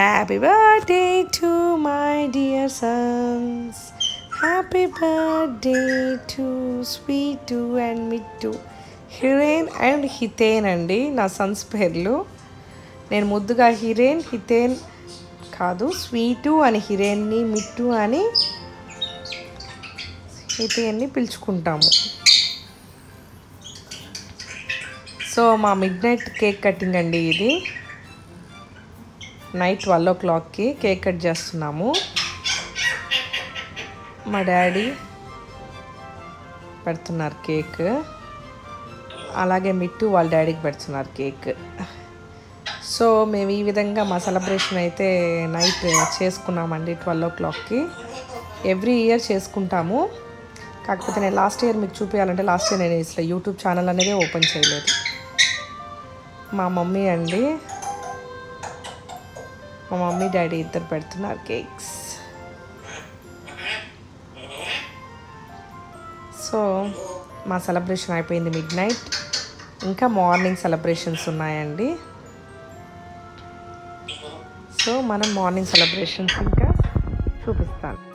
Happy birthday to my dear sons happy birthday to sweet to and me to Hiren and Hiten అండి నా Sons పేర్లు. నేను ముద్దుగా హిరేన్ హితేన్ కాదు స్వీటు అని హిరేన్ని మిట్టు అని హితేన్ని పిలుచుకుంటాము. సో మా మిడ్ నైట్ కేక్ కటింగ్ అండి ఇది. నైట్ ట్వెల్వ్ ఓ క్లాక్కి కేక్ కట్ చేస్తున్నాము. మా డాడీ పెడుతున్నారు కేక్. అలాగే మిట్టు వాళ్ళ డాడీకి పెడుతున్నారు కేక్. సో మేము ఈ విధంగా మా సెలబ్రేషన్ అయితే నైట్ చేసుకున్నామండి ట్వెల్వ్ ఓ క్లాక్కి. ఎవ్రీ ఇయర్ చేసుకుంటాము. కాకపోతే నేను లాస్ట్ ఇయర్ మీకు చూపించాలంటే లాస్ట్ ఇయర్ నేను ఇట్లా యూట్యూబ్ ఛానల్ అనేది ఓపెన్ చేయలేదు. మా మమ్మీ అండి మా మమ్మీ డాడీ ఇద్దరు పెడుతున్నారు కేక్స్. సో మా సెలబ్రేషన్ అయిపోయింది మిడ్ నైట్. ఇంకా మార్నింగ్ సెలబ్రేషన్స్ ఉన్నాయండి. సో మనం మార్నింగ్ సెలబ్రేషన్స్ ఇంకా చూపిస్తాను.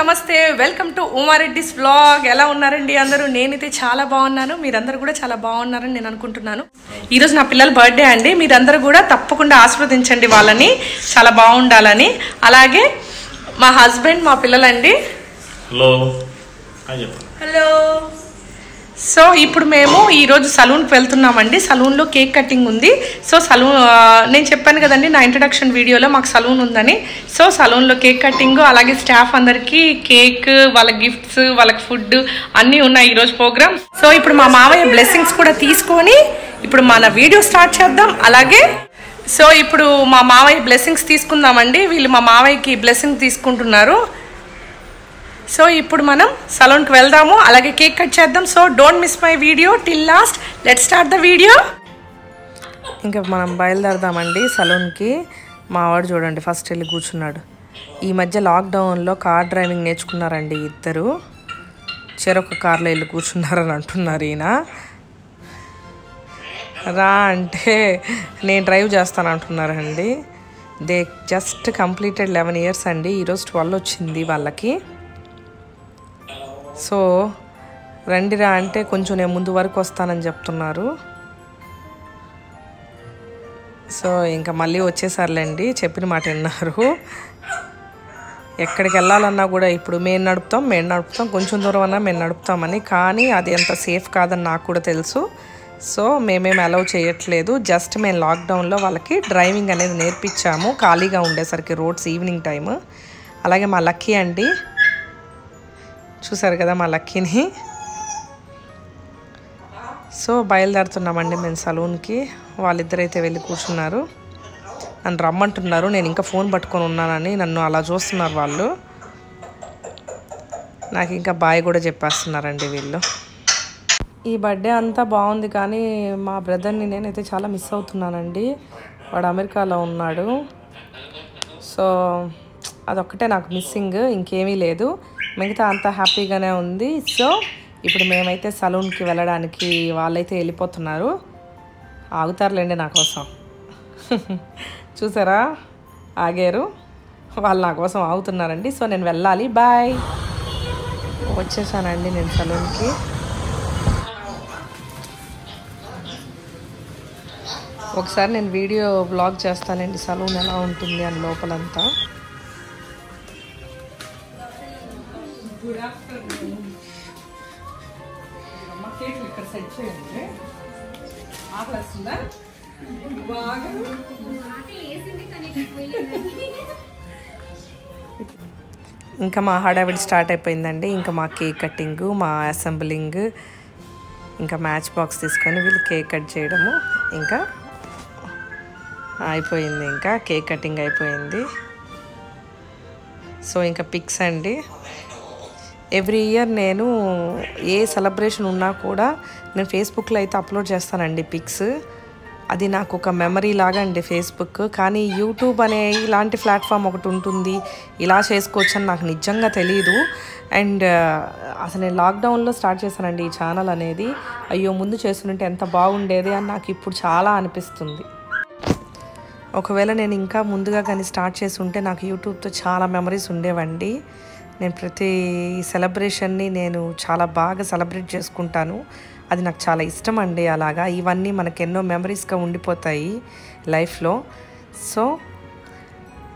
నమస్తే వెల్కమ్ టు ఉమారెడ్డిస్ వ్లాగ్ ఎలా ఉన్నారండి అందరూ? నేనైతే చాలా బాగున్నాను. మీరందరూ కూడా చాలా బాగున్నారని నేను అనుకుంటున్నాను. ఈరోజు నా పిల్లల బర్త్డే అండి. మీరందరూ కూడా తప్పకుండా ఆస్వాదించండి వాళ్ళని. చాలా బాగుండాలని. అలాగే మా హస్బెండ్ మా పిల్లలండి. హలో అని చెప్పు హలో సో ఇప్పుడు మేము ఈరోజు సలూన్కి వెళ్తున్నామండి. సలూన్లో కేక్ కటింగ్ ఉంది. సో సలూన్ నేను చెప్పాను కదండి నా ఇంట్రడక్షన్ వీడియోలో మాకు సలూన్ ఉందని. సో సలూన్లో కేక్ కటింగ్ అలాగే స్టాఫ్ అందరికీ కేక్ వాళ్ళ గిఫ్ట్స్ వాళ్ళకి ఫుడ్ అన్నీ ఉన్నాయి ఈరోజు ప్రోగ్రామ్. సో ఇప్పుడు మా మావయ్య బ్లెస్సింగ్స్ కూడా తీసుకొని ఇప్పుడు మన వీడియో స్టార్ట్ చేద్దాం. అలాగే సో ఇప్పుడు మా మావయ్య బ్లెస్సింగ్స్ తీసుకుందామండి. వీళ్ళు మా మావయ్యకి బ్లెస్సింగ్ తీసుకుంటున్నారు. సో ఇప్పుడు మనం సలూన్కి వెళ్దాము. అలాగే కేక్ కట్ చేద్దాం. So don't miss my video till last. Let start the video. ఇంకా మనం బయలుదేరదామండి సలూన్కి. మా వాడు చూడండి ఫస్ట్ వెళ్ళి కూర్చున్నాడు. ఈ మధ్య లాక్డౌన్లో కార్ డ్రైవింగ్ నేర్చుకున్నారండి ఇద్దరు. చెరొక కార్లో వెళ్ళి కూర్చున్నారని అంటున్నారు ఈయన. రా అంటే నేను డ్రైవ్ చేస్తాను అంటున్నారండి. They just completed eleven years అండి. ఈరోజు ట్వెల్వ్ వచ్చింది వాళ్ళకి. సో రండిరా అంటే కొంచెం నేను ముందు వరకు వస్తానని చెప్తున్నారు. సో ఇంకా మళ్ళీ వచ్చేసారులేండి చెప్పిన మాట విన్నారు. ఎక్కడికి వెళ్ళాలన్నా కూడా ఇప్పుడు మేము నడుపుతాం మేము నడుపుతాం కొంచెం దూరం అన్నా మేము నడుపుతామని. కానీ అది ఎంత సేఫ్ కాదని నాకు కూడా తెలుసు. సో మేమేం అలౌ చేయట్లేదు. జస్ట్ మేము లాక్డౌన్లో వాళ్ళకి డ్రైవింగ్ అనేది నేర్పించాము. ఖాళీగా ఉండేసరికి రోడ్స్ ఈవినింగ్ టైము. అలాగే మా లక్కీ అండి చూసారు కదా మా లక్కీని? సో బయలుదేరుతున్నామండి మేము సలూన్కి. వాళ్ళిద్దరైతే వెళ్ళి కూర్చున్నారు. నన్ను రమ్మంటున్నారు. నేను ఇంకా ఫోన్ పట్టుకొని ఉన్నానని నన్ను అలా చూస్తున్నారు వాళ్ళు. నాకు ఇంకా బాయ్ కూడా చెప్పేస్తున్నారండి వీళ్ళు. ఈ బర్త్డే అంతా బాగుంది కానీ మా బ్రదర్ని నేనైతే చాలా మిస్ అవుతున్నానండి. వాడు అమెరికాలో ఉన్నాడు. సో అదొక్కటే నాకు మిస్సింగ్ ఇంకేమీ లేదు. మిగతా అంత హ్యాపీగానే ఉంది. సో ఇప్పుడు మేమైతే సలూన్కి వెళ్ళడానికి వాళ్ళైతే వెళ్ళిపోతున్నారు. ఆగుతారులేండి నా కోసం. చూసారా? ఆగారు. వాళ్ళు నా కోసం ఆగుతున్నారండి. సో నేను వెళ్ళాలి. బాయ్. వచ్చేసానండి నేను సలూన్కి. ఒకసారి నేను వీడియో బ్లాగ్ చేస్తానండి సలూన్ ఎలా ఉంటుంది అని లోపలంతా. గుడ్ ఆఫ్టర్నూన్ అమ్మ కేకులు ఇక్కడ సెట్ చేయండి. ఆకలిస్తుందా బాగా ఇంకా మా హడావిడి స్టార్ట్ అయిపోయిందండి. ఇంకా మా కేక్ కటింగ్ మా అసెంబ్లింగ్ ఇంకా మ్యాచ్ బాక్స్ తీసుకొని వీళ్ళు కేక్ కట్ చేయడము. ఇంకా అయిపోయింది. ఇంకా కేక్ కటింగ్ అయిపోయింది. సో ఇంకా పిక్స్ అండి. ఎవ్రీ ఇయర్ నేను ఏ సెలబ్రేషన్ ఉన్నా కూడా నేను ఫేస్బుక్లో అయితే అప్లోడ్ చేస్తానండి పిక్స్. అది నాకు ఒక మెమరీ లాగా అండి ఫేస్బుక్. కానీ యూట్యూబ్ అనే ఇలాంటి ప్లాట్ఫామ్ ఒకటి ఉంటుంది. ఇలా చేసుకోవచ్చు అని నాకు నిజంగా తెలియదు అండ్ అసలు నేను లాక్డౌన్లో స్టార్ట్ చేశానండి ఈ ఛానల్ అనేది. అయ్యో ముందు చేస్తుంటే ఎంత బాగుండేది అని నాకు ఇప్పుడు చాలా అనిపిస్తుంది. ఒకవేళ నేను ఇంకా ముందుగా కానీ స్టార్ట్ చేసి ఉంటే నాకు యూట్యూబ్తో చాలా మెమరీస్ ఉండేవండి. నేను ప్రతి సెలబ్రేషన్ని నేను చాలా బాగా సెలబ్రేట్ చేసుకుంటాను. అది నాకు చాలా ఇష్టం అండి అలాగా. ఇవన్నీ మనకు ఎన్నో మెమరీస్గా ఉండిపోతాయి లైఫ్లో. సో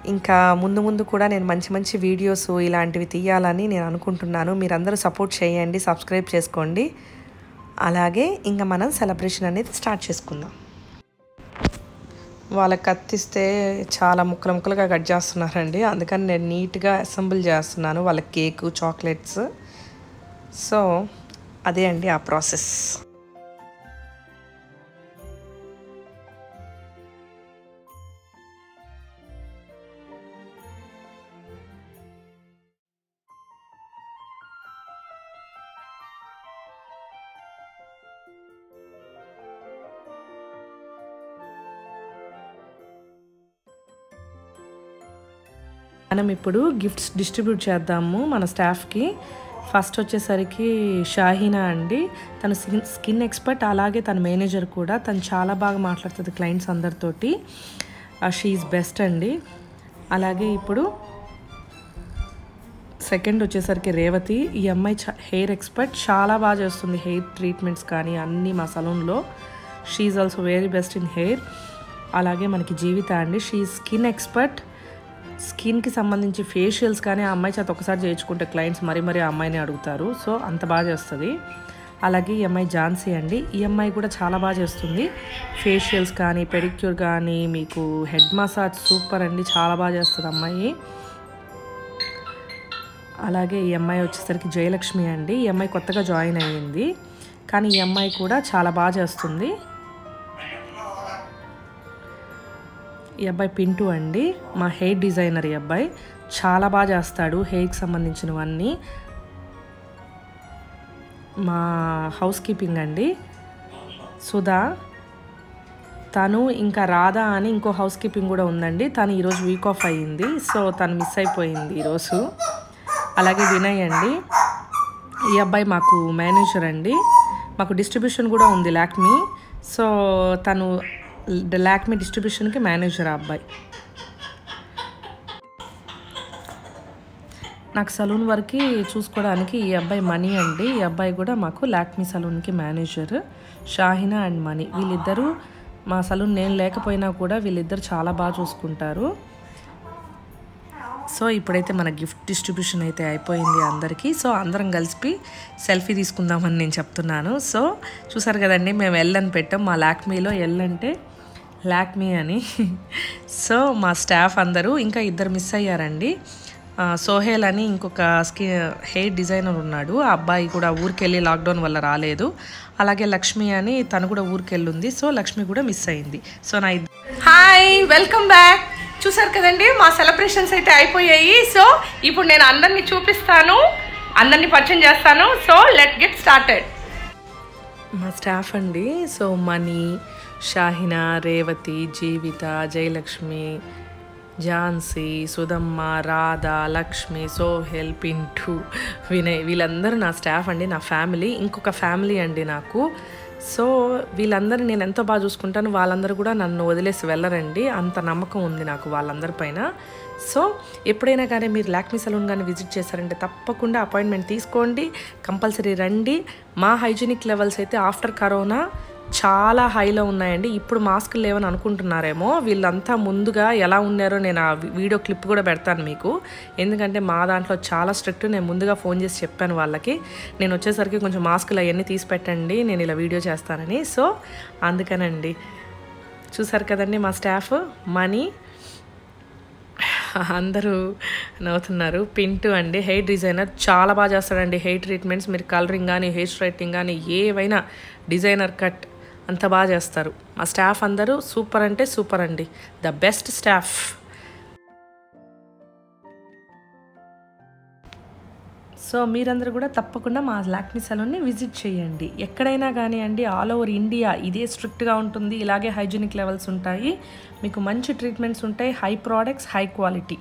ఇంకా ముందు ముందు కూడా నేను మంచి మంచి వీడియోస్ ఇలాంటివి తీయాలని నేను అనుకుంటున్నాను. మీరందరూ సపోర్ట్ చేయండి సబ్స్క్రైబ్ చేసుకోండి. అలాగే ఇంకా మనం సెలబ్రేషన్ అనేది స్టార్ట్ చేసుకుందాం. వాళ్ళకి కత్తిస్తే చాలా ముక్కలు ముక్కలుగా కట్ చేస్తున్నారండి. అందుకని నేను నీట్గా అసెంబుల్ చేస్తున్నాను వాళ్ళ కేకు చాక్లెట్స్. సో అదే అండి ఆ ప్రాసెస్. మనం ఇప్పుడు గిఫ్ట్స్ డిస్ట్రిబ్యూట్ చేద్దాము మన స్టాఫ్కి ఫస్ట్ వచ్చేసరికి షాహీనా అండి. తను స్కిన్ స్కిన్ ఎక్స్పర్ట్ అలాగే తన మేనేజర్ కూడా. తను చాలా బాగా మాట్లాడుతుంది క్లయింట్స్ అందరితోటి. Uh, షీఈ్ బెస్ట్ అండి. అలాగే ఇప్పుడు సెకండ్ వచ్చేసరికి రేవతి. ఈ అమ్మాయి చ హెయిర్ ఎక్స్పర్ట్ చాలా బాగా చేస్తుంది హెయిర్ ట్రీట్మెంట్స్ కానీ అన్నీ మా సలూన్లో she also very best in hair అలాగే మనకి జీవిత అండి. షీ స్కిన్ ఎక్స్పర్ట్ స్కిన్కి సంబంధించి ఫేషియల్స్ కానీ ఆ అమ్మాయి చేత ఒకసారి చేయించుకుంటే క్లయింట్స్ మరీ మరీ ఆ అమ్మాయిని అడుగుతారు. సో అంత బాగా చేస్తుంది. అలాగే ఈ అమ్మాయి ఝాన్సీ అండి. ఈ అమ్మాయి కూడా చాలా బాగా చేస్తుంది. ఫేషియల్స్ కానీ పెడిక్యూర్ కానీ మీకు హెడ్ మసాజ్ సూపర్ అండి. చాలా బాగా చేస్తుంది అమ్మాయి. అలాగే ఈ అమ్మాయి వచ్చేసరికి జయలక్ష్మి అండి. ఈ అమ్మాయి కొత్తగా జాయిన్ అయ్యింది. కానీ ఈ అమ్మాయి కూడా చాలా బాగా చేస్తుంది. ఈ అబ్బాయి పింటూ అండి. మా హెయిర్ డిజైనర్ ఈ అబ్బాయి. చాలా బాగా చేస్తాడు హెయిర్కి సంబంధించినవన్నీ. మా హౌస్ కీపింగ్ అండి. సుధా తను ఇంకా రాధా అని ఇంకో హౌస్ కీపింగ్ కూడా ఉందండి. తను ఈరోజు వీక్ ఆఫ్ అయ్యింది సో తను మిస్ అయిపోయింది ఈరోజు అలాగే వినయ్ అండి. ఈ అబ్బాయి మాకు మేనేజర్ అండి. మాకు డిస్ట్రిబ్యూషన్ కూడా ఉంది లాక్మీ సో తను లాక్మీ డిస్ట్రిబ్యూషన్కి మేనేజర్ ఆ అబ్బాయి. నాకు సలూన్ వరకు చూసుకోవడానికి ఈ అబ్బాయి మనీ అండి. ఈ అబ్బాయి కూడా మాకు లాక్మీ సలూన్కి మేనేజర్ షాహినా అండ్ మనీ. వీళ్ళిద్దరూ మా సలూన్ నేను లేకపోయినా కూడా వీళ్ళిద్దరు చాలా బాగా చూసుకుంటారు. సో ఇప్పుడైతే మన గిఫ్ట్ డిస్ట్రిబ్యూషన్ అయితే అయిపోయింది అందరికీ. సో అందరం కలిసి సెల్ఫీ తీసుకుందామని నేను చెప్తున్నాను. సో చూసారు కదండి మేము ఎల్ అని పెట్టాం. మా లాక్మీలో ఎల్ అంటే లాక్మీ అని. సో మా స్టాఫ్ అందరూ ఇంకా ఇద్దరు మిస్ అయ్యారండి. సోహేల్ అని ఇంకొక స్కి హెయిర్ డిజైనర్ ఉన్నాడు. ఆ అబ్బాయి కూడా ఊరికెళ్ళి లాక్డౌన్ వల్ల రాలేదు. అలాగే లక్ష్మి అని తను కూడా ఊరికెళ్ళుంది. సో లక్ష్మి కూడా మిస్ అయింది. సో నా హాయ్ వెల్కమ్ బ్యాక్ చూసారు కదండి మా సెలబ్రేషన్స్ అయితే అయిపోయాయి. సో ఇప్పుడు నేను అందరినీ చూపిస్తాను. అందరినీ పరిచయం చేస్తాను. సో లెట్ గెట్ స్టార్టెడ్ మా స్టాఫ్ అండి. సో మనీ షాహినా రేవతి జీవిత జయలక్ష్మి ఝాన్సీ సుధమ్మ రాధ లక్ష్మి సోహెల్ పింటు వినయ్ వీళ్ళందరూ నా స్టాఫ్ అండి నా ఫ్యామిలీ ఇంకొక ఫ్యామిలీ అండి నాకు. సో వీళ్ళందరూ నేను ఎంతో బాగా చూసుకుంటాను వాళ్ళందరూ కూడా నన్ను వదిలేసి వెళ్ళరండి అంత నమ్మకం ఉంది నాకు వాళ్ళందరి పైన. సో ఎప్పుడైనా కానీ మీరు లాక్మీ సలూన్ కానీ విజిట్ చేశారంటే తప్పకుండా అపాయింట్మెంట్ తీసుకోండి కంపల్సరీ రండి. మా హైజీనిక్ లెవెల్స్ అయితే ఆఫ్టర్ కరోనా చాలా హైలో ఉన్నాయండి. ఇప్పుడు మాస్కులు లేవని అనుకుంటున్నారేమో. వీళ్ళంతా ముందుగా ఎలా ఉన్నారో నేను ఆ వీడియో క్లిప్ కూడా పెడతాను మీకు. ఎందుకంటే మా దాంట్లో చాలా స్ట్రిక్ట్ నేను ముందుగా ఫోన్ చేసి చెప్పాను వాళ్ళకి. నేను వచ్చేసరికి కొంచెం మాస్కులు అవన్నీ తీసి పెట్టండి నేను ఇలా వీడియో చేస్తానని. సో అందుకనండి. చూసారు కదండి మా స్టాఫ్? మనీ. అందరూ నవ్వుతున్నారు. పింటు అండి హెయిర్ డిజైనర్. చాలా బాగా చేస్తాడండి హెయిర్ ట్రీట్మెంట్స్. మీరు కలరింగ్ కానీ హెయిర్ స్ట్రైటింగ్ కానీ ఏవైనా డిజైనర్ కట్ అంత బాగా చేస్తారు. మా స్టాఫ్ అందరూ సూపర్ అంటే సూపర్ అండి. The best staff. సో మీరందరూ కూడా తప్పకుండా మా లాక్మీ సెలూన్ని విజిట్ చేయండి. ఎక్కడైనా అండి ఆల్ ఓవర్ ఇండియా ఇదే స్ట్రిక్ట్గా ఉంటుంది. ఇలాగే హైజీనిక్ లెవెల్స్ ఉంటాయి. మీకు మంచి ట్రీట్మెంట్స్ ఉంటాయి. High products high quality.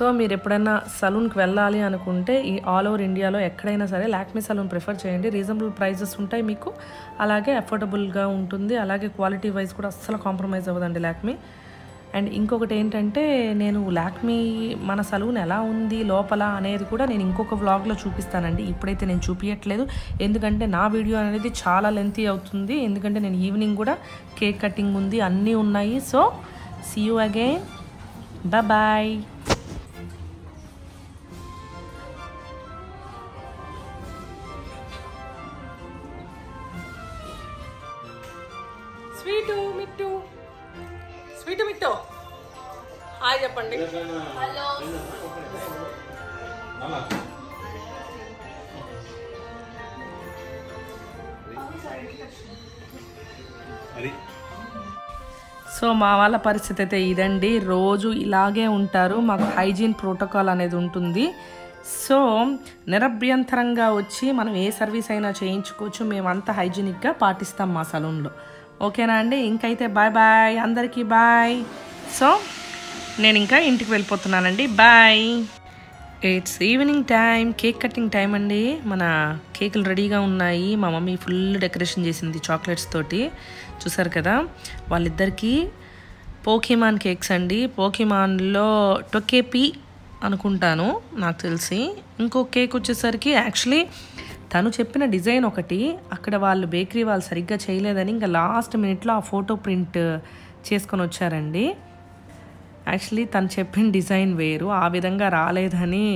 So మీరు ఎప్పుడైనా సలూన్కి వెళ్ళాలి అనుకుంటే ఈ ఆల్ ఓవర్ ఇండియాలో ఎక్కడైనా సరే లాక్మీ సలూన్ ప్రిఫర్ చేయండి. రీజనబుల్ ప్రైజెస్ ఉంటాయి మీకు. అలాగే అఫోర్డబుల్గా ఉంటుంది. అలాగే క్వాలిటీ వైజ్ కూడా అస్సలు కాంప్రమైజ్ అవ్వదండి లాక్మీ. అండ్ ఇంకొకటి ఏంటంటే నేను లాక్మీ మన సలూన్ ఎలా ఉంది లోపల అనేది కూడా నేను ఇంకొక వ్లాగ్లో చూపిస్తానండి. ఇప్పుడైతే నేను చూపించట్లేదు ఎందుకంటే నా వీడియో అనేది చాలా లెంతీ అవుతుంది. ఎందుకంటే నేను ఈవినింగ్ కూడా కేక్ కటింగ్ ఉంది. అన్నీ ఉన్నాయి. So see you again bye sweet Mittu. Sweet Mittu. Hi చెప్పండి. అది సో మా వాళ్ళ పరిస్థితి అయితే ఇదండి. రోజు ఇలాగే ఉంటారు. మాకు హైజీన్ ప్రోటోకాల్ అనేది ఉంటుంది. సో నిరభ్యంతరంగా వచ్చి మనం ఏ సర్వీస్ అయినా చేయించుకోవచ్చు. మేమంతా హైజీనిక్గా పాటిస్తాం మా సలూన్లో. ఓకేనా అండి? ఇంకైతే బాయ్ బాయ్. అందరికీ బాయ్. సో నేను ఇంకా ఇంటికి వెళ్ళిపోతున్నానండి. Bye. It's evening time cake cutting time అండి. మన కేకులు రెడీగా ఉన్నాయి. మా మమ్మీ ఫుల్ డెకరేషన్ చేసింది చాక్లెట్స్ తోటి. చూసారు కదా? వాళ్ళిద్దరికీ పోకీమాన్ కేక్స్ అండి. పోకీమాన్లో టొకేపీ అనుకుంటాను నాకు తెలిసి. ఇంకో కేక్ వచ్చేసరికి యాక్చువల్లీ తను చెప్పిన డిజైన్ ఒకటి అక్కడ వాళ్ళు బేకరీ వాళ్ళు సరిగ్గా చేయలేదని ఇంకా లాస్ట్ మినిట్లో ఆ ఫోటో ప్రింట్ చేసుకొని వచ్చారండి. యాక్చువల్లీ తను చెప్పిన డిజైన్ వేరు ఆ విధంగా రాలేదని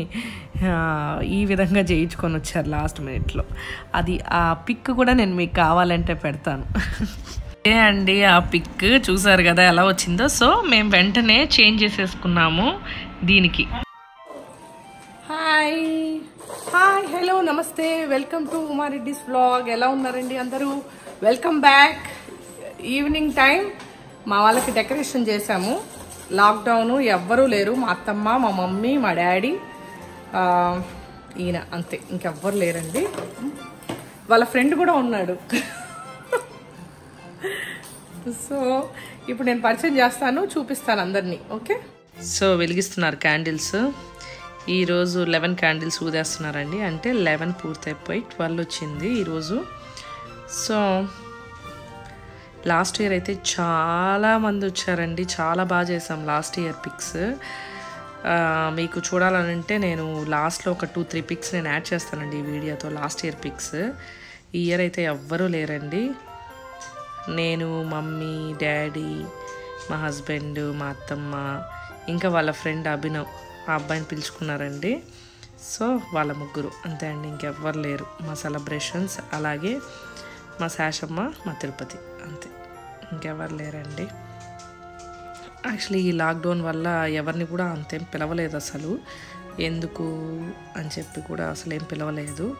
ఈ విధంగా చేయించుకొని వచ్చారు లాస్ట్ మినిట్లో. అది ఆ పిక్ కూడా నేను మీకు కావాలంటే పెడతాను. ఏ అండి ఆ పిక్? చూసారు కదా ఎలా వచ్చిందో? సో మేము వెంటనే చేంజ్ చేసేసుకున్నాము దీనికి. హాయ్ హలో నమస్తే. వెల్కమ్ టు ఉమారెడ్డిస్ బ్లాగ్ ఎలా ఉన్నారండి అందరూ? వెల్కమ్ బ్యాక్ ఈవినింగ్ టైం మా వాళ్ళకి డెకరేషన్ చేశాము. లాక్డౌన్ ఎవ్వరూ లేరు. మా అత్తమ్మ మా మమ్మీ మా డాడీ ఈయన అంతే. ఇంకెవ్వరు లేరండి. వాళ్ళ ఫ్రెండ్ కూడా ఉన్నాడు. సో ఇప్పుడు నేను పరిచయం చేస్తాను చూపిస్తాను అందరినీ. ఓకే సో వెలిగిస్తున్నారు క్యాండిల్స్ ఈరోజు లెవెన్ క్యాండిల్స్ ఊదేస్తున్నారండి. అంటే లెవెన్ పూర్తయిపోయి ట్వెల్వ్ వచ్చింది ఈరోజు. సో లాస్ట్ ఇయర్ అయితే చాలా మంది వచ్చారండి. చాలా బాగా చేసాం లాస్ట్ ఇయర్ పిక్స్. మీకు చూడాలనంటే నేను లాస్ట్లో ఒక టూ త్రీ పిక్స్ నేను యాడ్ చేస్తానండి ఈ వీడియోతో లాస్ట్ ఇయర్ పిక్స్. ఈ ఇయర్ అయితే ఎవ్వరూ లేరండి. నేను మమ్మీ డాడీ మా హస్బెండ్ మా అత్తమ్మ ఇంకా వాళ్ళ ఫ్రెండ్ అభినవ్. ఆ అబ్బాయిని పిలుచుకున్నారండి. సో వాళ్ళ ముగ్గురు. అంతే అండి ఇంకెవ్వరు లేరు. మా సెలబ్రేషన్స్ అలాగే మా శాషమ్మ మా తిరుపతి. అంతే. ఇంకెవరు లేరండి. యాక్చువల్లీ ఈ లాక్డౌన్ వల్ల ఎవరిని కూడా అంతేం పిలవలేదు అసలు. ఎందుకు అని చెప్పి కూడా అసలు ఏం పిలవలేదు.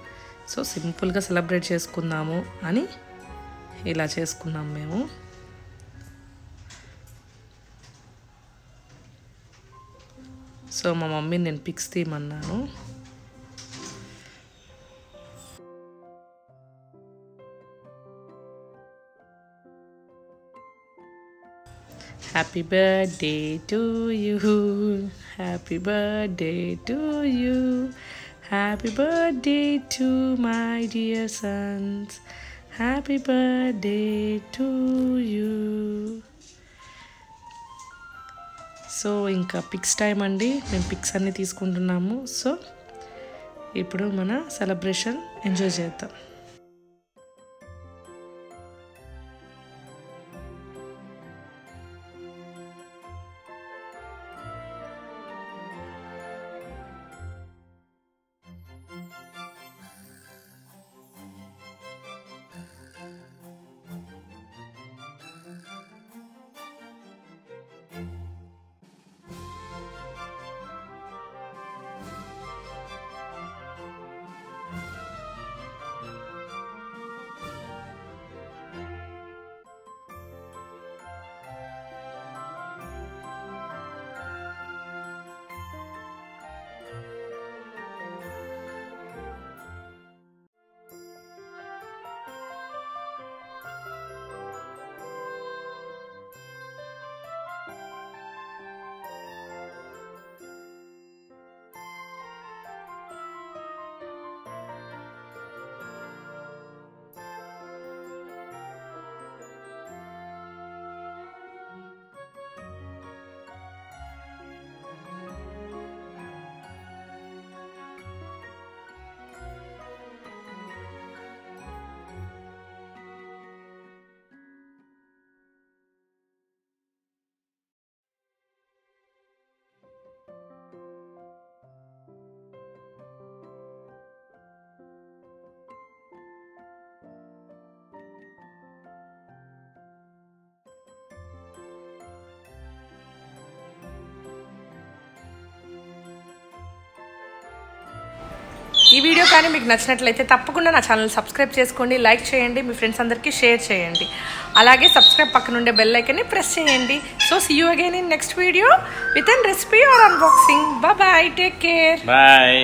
సో సింపుల్గా సెలబ్రేట్ చేసుకుందాము అని ఇలా చేసుకున్నాం మేము. సో మా మమ్మీని నేను pics తీయమన్నాను happy birthday to you happy birthday to you happy birthday to my dear sons happy birthday to you so ఇంకా పిక్స్ టైం అండి. మేము పిక్స్ అన్నీ తీసుకుంటున్నాము. సో ఇప్పుడు మన సెలబ్రేషన్ ఎంజాయ్ చేద్దాం. ఈ వీడియో కానీ మీకు నచ్చినట్లయితే తప్పకుండా నా ఛానల్ సబ్స్క్రైబ్ చేసుకోండి లైక్ చేయండి మీ ఫ్రెండ్స్ అందరికీ షేర్ చేయండి. అలాగే సబ్స్క్రైబ్ పక్కన ఉండే బెల్ ఐకన్ని ప్రెస్ చేయండి. So see you again in next video with an recipe or unboxing bye take care bye